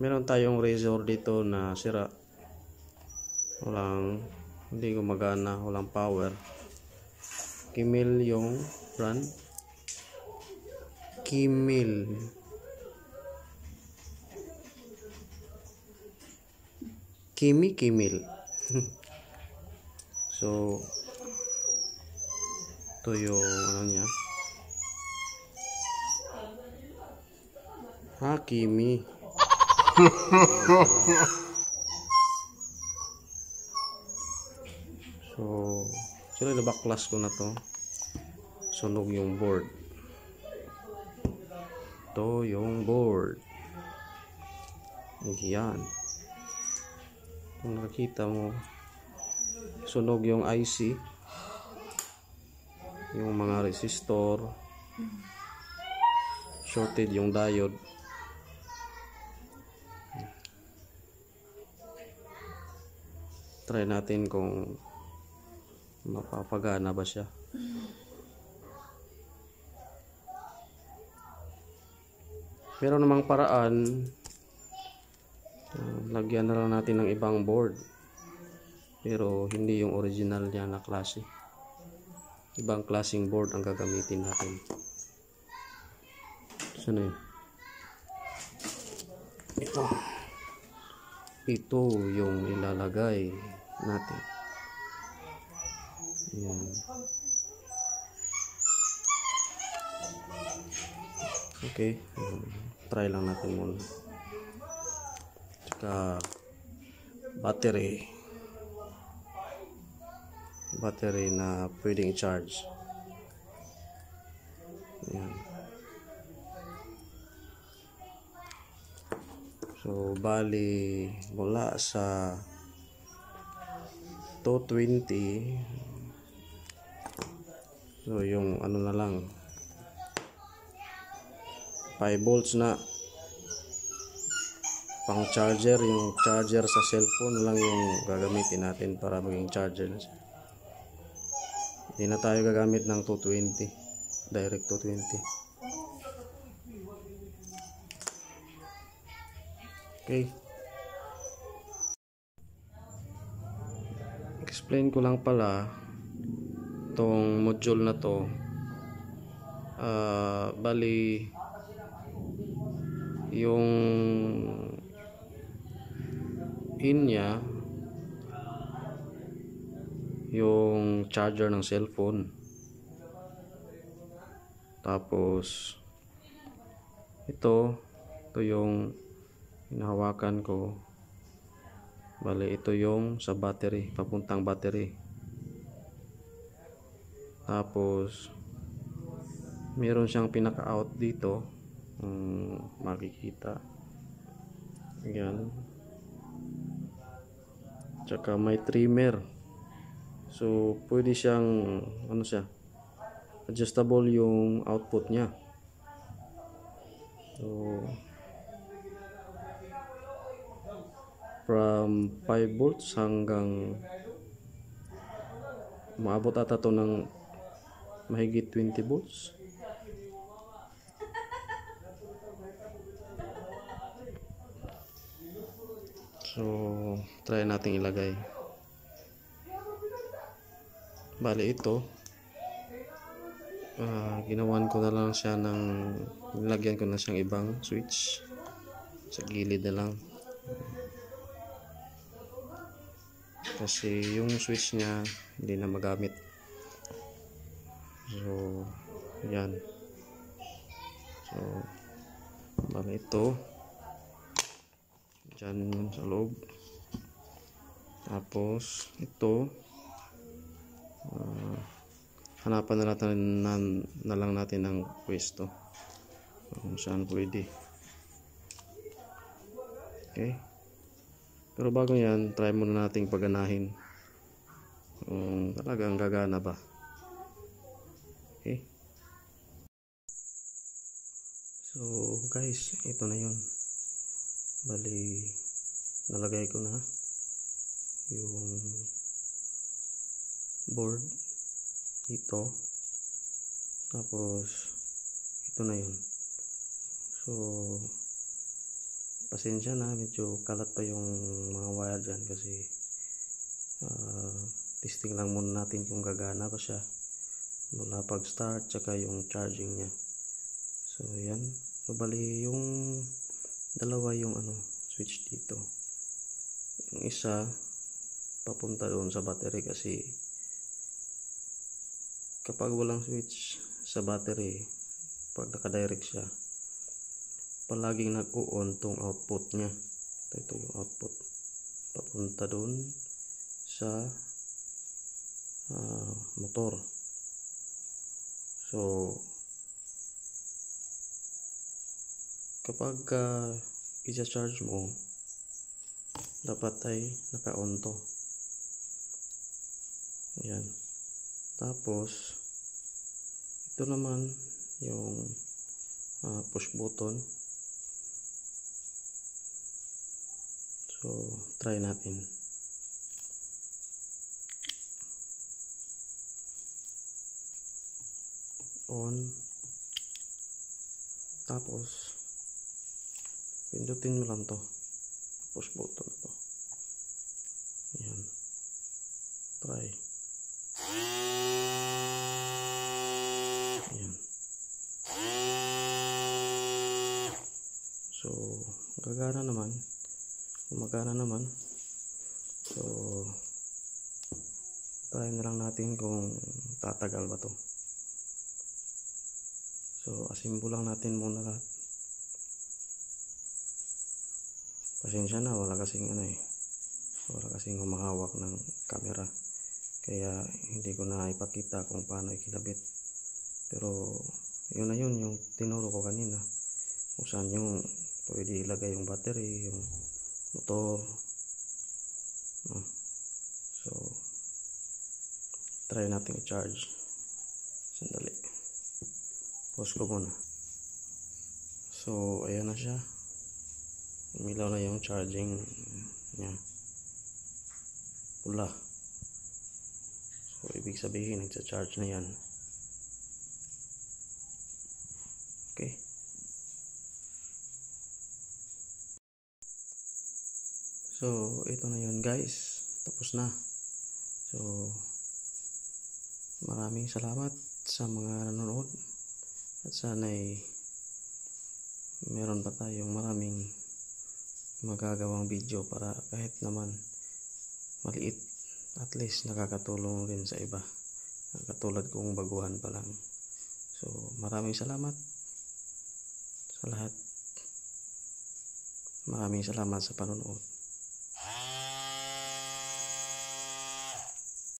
meron tayong razor dito na sira. Walang hindi gumagana walang power. Kimil yung brand. Kimil. Kimi Kimil. So ito yung ano niya. Ha Kimi So, sila na baklas ko na to. Sunog yung board. Ito yung board. Yan. Kung nakikita mo, sunog yung IC. Yung mga resistor. Shorted yung diode. Try natin kung mapapagana ba siya. Pero namang paraan uh, lagyan na lang natin ng ibang board. Pero hindi yung original niya na klase. Ibang klaseng board ang gagamitin natin. Saan na yun. Ito. Ito yung ilalagay natin Ayan. Okay. Try lang natin muna. Tsaka battery. Battery na pwedeng i-charge. Ayan. So, bali mula sa 220 So yung ano na lang. 5 volts na. Pang charger yung charger sa cellphone lang yung gagamitin natin para maging charger na siya. Hindi na tayo gagamit ng 220 direct 220 okay explain ko lang pala tong module na to. Uh, bali yung in niya yung charger ng cellphone. Tapos ito ito yung hinahawakan ko bali ito yung sa battery papuntang battery. Tapos meron siyang pinaka out dito. Um, makikita. Yan tsaka may trimmer. So pwede siyang ano siya adjustable yung output niya. So from 5 volts hanggang maabot ata to ng mahigit 20 volts. So try nating ilagay. Bali ito uh, ginawan ko na lang siya ng nilagyan ko na siyang ibang switch. Sa gilid na lang kasi yung switch niya hindi na magamit So, yan. So, bali ito. Diyan sa loob. Tapos, ito. Uh, hanapan na, natin, na, na lang natin ng pwesto. Kung saan pwede. Okay. Pero bago yan, try muna nating paganahin. Kung talagang gagana ba. Okay. So guys, ito na yon. Bali, nalagay ko na yung board dito. Tapos, ito na yon. So, pasensya na medyo kalat pa yung mga wire dyan kasi ah, testing lang muna natin kung gagana ba siya. Mula pag start tsaka yung charging niya. So yan. So bali yung dalawa yung ano switch dito. Yung isa papunta doon sa battery kasi kapag walang switch sa battery pag nakadirect siya palaging nag-on tong output niya ito, ito yung output papunta doon sa ah, motor so kapag uh, i-charge mo dapat ay naka-on to Ayan. Tapos, ito naman yung ah, push button. So, try natin. On. Tapos, pindutin mo lang to. Push button to. Ayan. Try. Ayan. So, gagana naman. Gumagana naman. So, try na lang natin kung tatagal ba to. So, asimbo lang natin muna lahat. Pasensya na, wala kasing ano eh. Wala kasing humahawak ng camera. Kaya hindi ko na ipakita kung paano ikinabit. Pero yun na yun yung tinuro ko kanina. Kung saan yung pwede ilagay yung battery, yung motor. No? So, try natin i-charge. Sandali. Pause ko muna. So, ayan na siya. Umilaw na yung charging niya. Pula. So, ibig sabihin, nagsa-charge na yan. Okay. So, ito na yun guys. Tapos na. So, maraming salamat sa mga nanonood. At sana'y meron pa tayong maraming magagawang video para kahit naman maliit at least nakakatulong rin sa iba katulad kong baguhan pa lang so maraming salamat sa lahat maraming salamat sa panonood